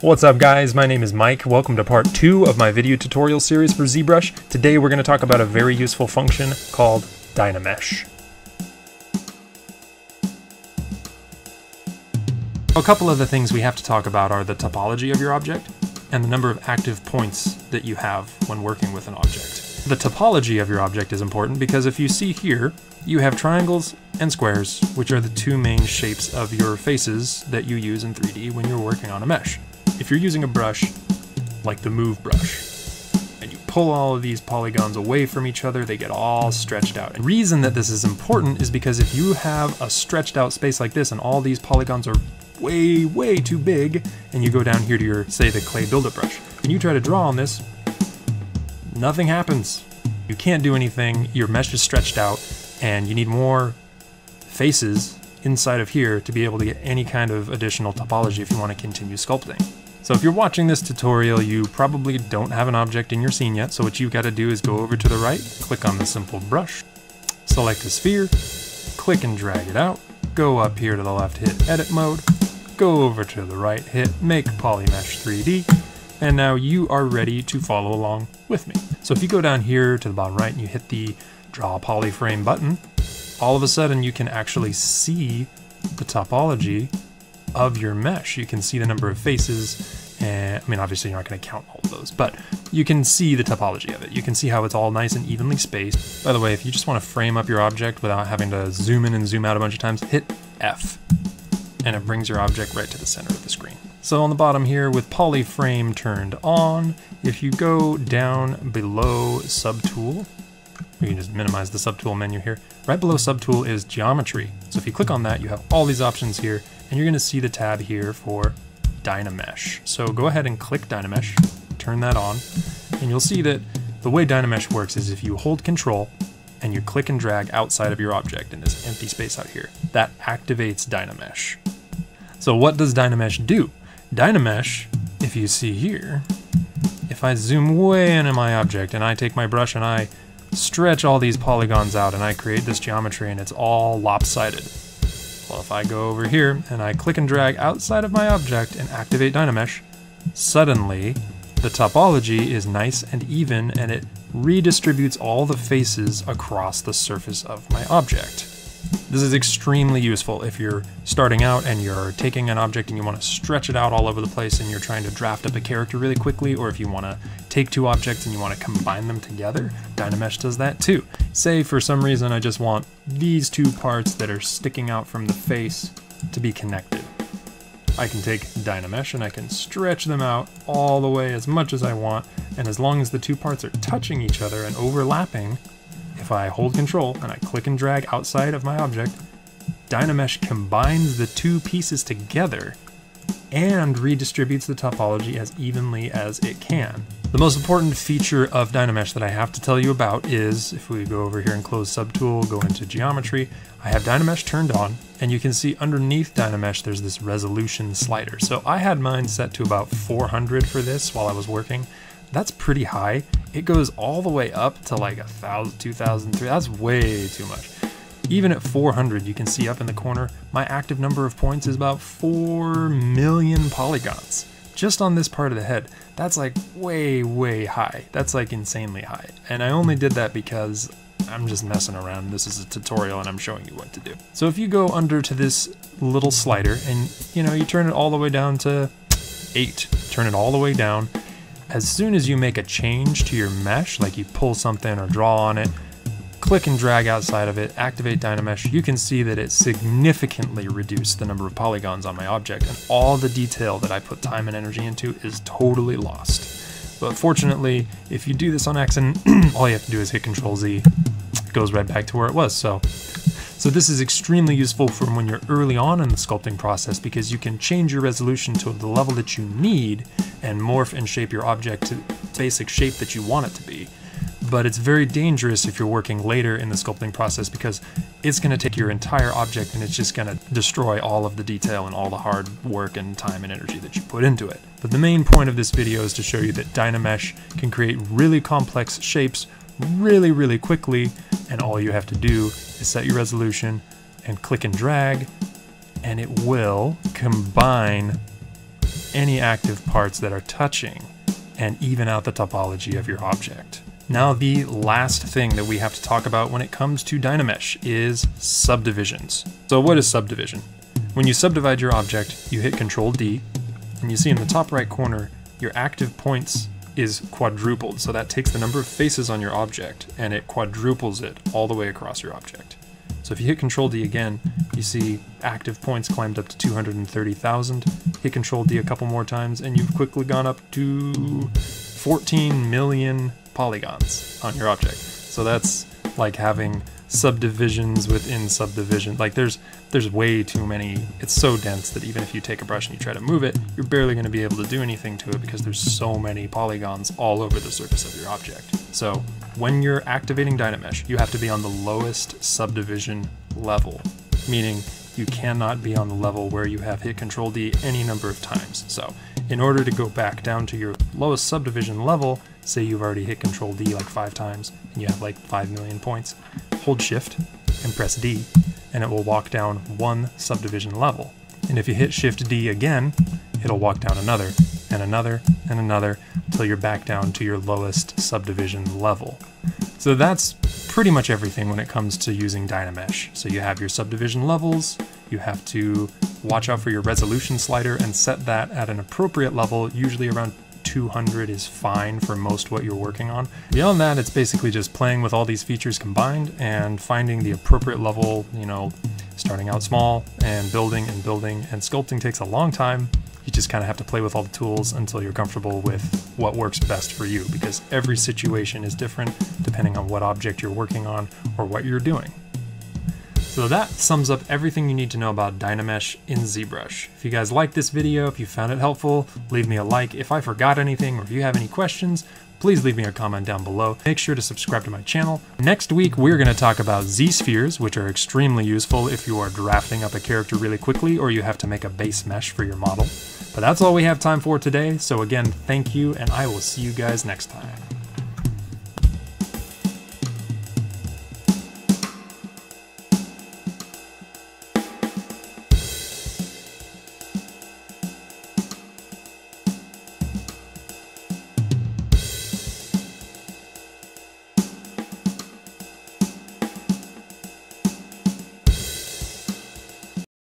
What's up guys, my name is Mike. Welcome to part 2 of my video tutorial series for ZBrush. Today we're going to talk about a very useful function called Dynamesh. A couple of the things we have to talk about are the topology of your object and the number of active points that you have when working with an object. The topology of your object is important because if you see here, you have triangles and squares, which are the two main shapes of your faces that you use in 3D when you're working on a mesh if you're using a brush like the move brush and you pull all of these polygons away from each other, they get all stretched out. The reason that this is important is because if you have a stretched out space like this and all these polygons are way, way too big, and you go down here to your, say, the clay buildup brush, and you try to draw on this, nothing happens. You can't do anything, your mesh is stretched out, and you need more faces inside of here to be able to get any kind of additional topology if you want to continue sculpting. So if you're watching this tutorial, you probably don't have an object in your scene yet, so what you've got to do is go over to the right, click on the simple brush, select a sphere, click and drag it out, go up here to the left, hit edit mode, go over to the right, hit make polymesh 3D, and now you are ready to follow along with me. So if you go down here to the bottom right and you hit the draw polyframe button, all of a sudden you can actually see the topology of your mesh. You can see the number of faces, and I mean, obviously you're not going to count all of those, but you can see the topology of it. You can see how it's all nice and evenly spaced. By the way, if you just want to frame up your object without having to zoom in and zoom out a bunch of times, hit F, and it brings your object right to the center of the screen. So on the bottom here, with polyframe turned on, if you go down below subtool, we can just minimize the subtool menu here. Right below subtool is geometry. So if you click on that, you have all these options here and you're going to see the tab here for Dynamesh. So go ahead and click Dynamesh, turn that on, and you'll see that the way Dynamesh works is if you hold control and you click and drag outside of your object in this empty space out here, that activates Dynamesh. So what does Dynamesh do? Dynamesh, if you see here, if I zoom way into my object and I take my brush and I stretch all these polygons out and I create this geometry and it's all lopsided. Well, if I go over here and I click and drag outside of my object and activate Dynamesh, suddenly the topology is nice and even and it redistributes all the faces across the surface of my object. This is extremely useful if you're starting out and you're taking an object and you want to stretch it out all over the place and you're trying to draft up a character really quickly, or if you want to take two objects and you want to combine them together, Dynamesh does that too. Say for some reason I just want these two parts that are sticking out from the face to be connected. I can take Dynamesh and I can stretch them out all the way as much as I want, and as long as the two parts are touching each other and overlapping, if I hold control and I click and drag outside of my object, Dynamesh combines the two pieces together and redistributes the topology as evenly as it can. The most important feature of Dynamesh that I have to tell you about is, if we go over here and close subtool, go into geometry, I have Dynamesh turned on, and you can see underneath Dynamesh there's this resolution slider. So I had mine set to about 400 for this while I was working. That's pretty high, it goes all the way up to like a thousand, two thousand, three. That's way too much. Even at 400, you can see up in the corner, my active number of points is about 4 million polygons. Just on this part of the head, that's like way, way high. That's like insanely high. And I only did that because I'm just messing around. This is a tutorial and I'm showing you what to do. So if you go under to this little slider and you know, you turn it all the way down to 8, turn it all the way down, as soon as you make a change to your mesh, like you pull something or draw on it, click and drag outside of it, activate Dynamesh, you can see that it significantly reduced the number of polygons on my object and all the detail that I put time and energy into is totally lost. But fortunately, if you do this on accident, all you have to do is hit Control Z, it goes right back to where it was. So so this is extremely useful for when you're early on in the sculpting process because you can change your resolution to the level that you need and morph and shape your object to basic shape that you want it to be. But it's very dangerous if you're working later in the sculpting process because it's going to take your entire object and it's just going to destroy all of the detail and all the hard work and time and energy that you put into it. But the main point of this video is to show you that Dynamesh can create really complex shapes really, really quickly, and all you have to do is set your resolution and click and drag, and it will combine any active parts that are touching and even out the topology of your object. Now the last thing that we have to talk about when it comes to Dynamesh is subdivisions. So what is subdivision? When you subdivide your object, you hit Control D, and you see in the top right corner, your active points is quadrupled. So that takes the number of faces on your object and it quadruples it all the way across your object. So if you hit Control D again, you see active points climbed up to 230,000. Hit Control D a couple more times and you've quickly gone up to 14 million polygons on your object. So that's like having subdivisions within subdivision. Like there's there's way too many. It's so dense that even if you take a brush and you try to move it, you're barely going to be able to do anything to it because there's so many polygons all over the surface of your object. So when you're activating Dynamesh, you have to be on the lowest subdivision level, meaning you cannot be on the level where you have hit Control D any number of times. So in order to go back down to your lowest subdivision level, say you've already hit Control D like five times and you have like 5 million points, hold Shift and press D, and it will walk down one subdivision level. And if you hit Shift D again, it'll walk down another, and another, and another, until you're back down to your lowest subdivision level. So that's pretty much everything when it comes to using Dynamesh. So you have your subdivision levels, you have to watch out for your resolution slider and set that at an appropriate level, usually around 200 is fine for most what you're working on. Beyond that, it's basically just playing with all these features combined and finding the appropriate level, you know, starting out small and building and building. And sculpting takes a long time. You just kind of have to play with all the tools until you're comfortable with what works best for you because every situation is different depending on what object you're working on or what you're doing. So that sums up everything you need to know about Dynamesh in ZBrush. If you guys liked this video, if you found it helpful, leave me a like. If I forgot anything or if you have any questions, please leave me a comment down below. Make sure to subscribe to my channel. Next week, we're going to talk about Z-spheres, which are extremely useful if you are drafting up a character really quickly or you have to make a base mesh for your model. But that's all we have time for today, so again, thank you, and I will see you guys next time.